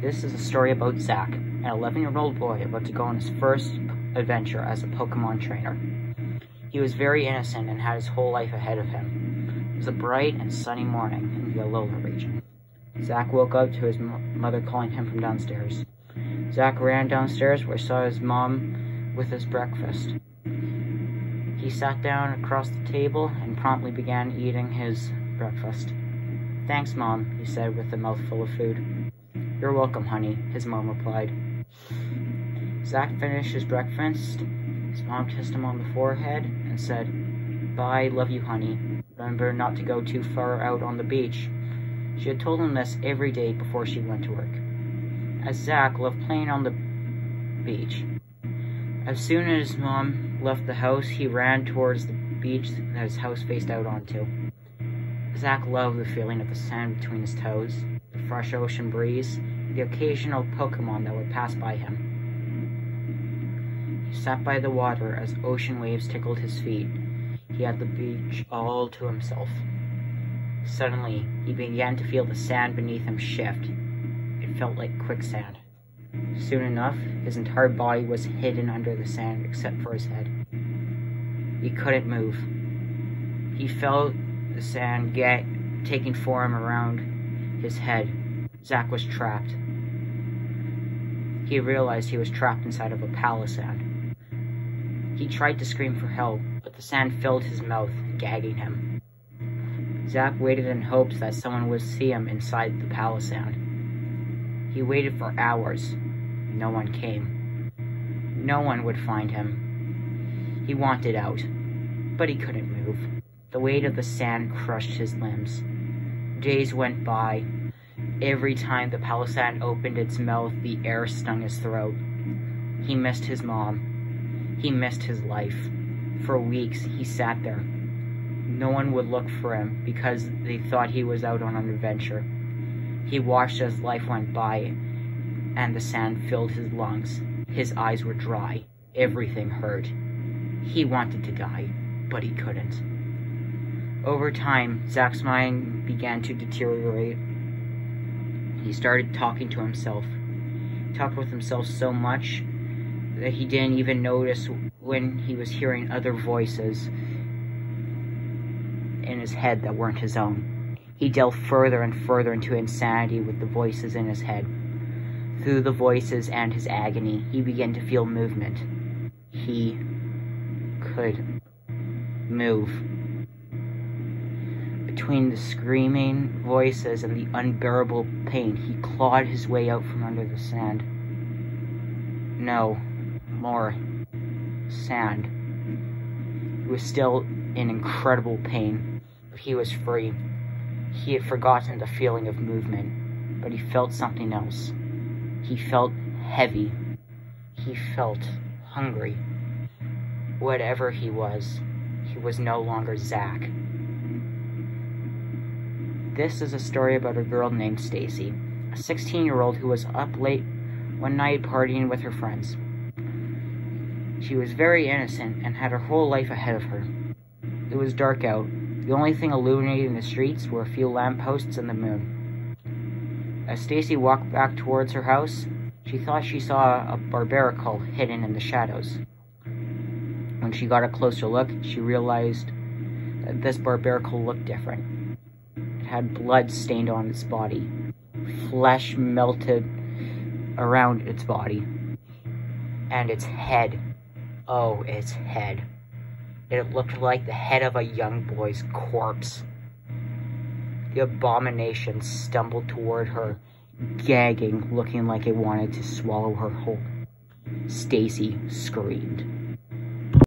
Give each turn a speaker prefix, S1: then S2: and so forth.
S1: This is a story about Zach, an 11-year-old boy about to go on his first adventure as a Pokemon trainer. He was very innocent and had his whole life ahead of him. It was a bright and sunny morning in the Alola region. Zach woke up to his mother calling him from downstairs. Zach ran downstairs where he saw his mom with his breakfast. He sat down across the table and promptly began eating his breakfast. Thanks, Mom, he said with a mouthful of food. You're welcome, honey, his mom replied. Zach finished his breakfast. His mom kissed him on the forehead and said, Bye, love you, honey. Remember not to go too far out on the beach. She had told him this every day before she went to work. As Zach loved playing on the beach. As soon as his mom left the house, he ran towards the beach that his house faced out onto. Zach loved the feeling of the sand between his toes, fresh ocean breeze, the occasional Pokemon that would pass by him. He sat by the water as ocean waves tickled his feet. He had the beach all to himself. Suddenly, he began to feel the sand beneath him shift. It felt like quicksand. Soon enough, his entire body was hidden under the sand except for his head. He couldn't move. He felt the sand get taking form around his head. Zach was trapped. He realized he was trapped inside of a Palossand. He tried to scream for help, but the sand filled his mouth, gagging him. Zach waited in hopes that someone would see him inside the Palossand. He waited for hours. No one came. No one would find him. He wanted out, but he couldn't move. The weight of the sand crushed his limbs. Days went by. Every time the Palossand opened its mouth, the air stung his throat. He missed his mom. He missed his life. For weeks, he sat there. No one would look for him because they thought he was out on an adventure. He watched as life went by and the sand filled his lungs. His eyes were dry. Everything hurt. He wanted to die, but he couldn't. Over time, Zach's mind began to deteriorate. He started talking to himself. He talked with himself so much that he didn't even notice when he was hearing other voices in his head that weren't his own. He delved further and further into insanity with the voices in his head. Through the voices and his agony, he began to feel movement. He could move between the screaming voices and the unbearable pain, he clawed his way out from under the sand. No, more sand. He was still in incredible pain, but he was free. He had forgotten the feeling of movement, but he felt something else. He felt heavy. He felt hungry. Whatever he was, he was no longer Zach. This is a story about a girl named Stacy, a 16-year-old who was up late one night partying with her friends. She was very innocent and had her whole life ahead of her. It was dark out. The only thing illuminating the streets were a few lampposts and the moon. As Stacy walked back towards her house, she thought she saw a barbaracle hidden in the shadows. When she got a closer look, she realized that this barbaracle looked different had blood stained on its body. Flesh melted around its body. And its head. Oh, its head. It looked like the head of a young boy's corpse. The abomination stumbled toward her, gagging, looking like it wanted to swallow her whole. Stacy screamed.